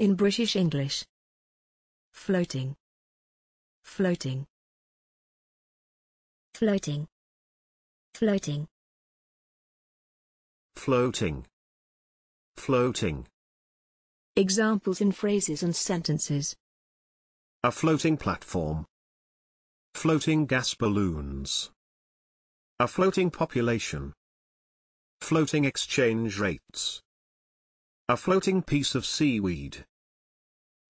In British English. Floating. Floating. floating, floating, floating, floating. Examples in phrases and sentences. A floating platform. Floating gas balloons. A floating population. Floating exchange rates. A floating piece of seaweed.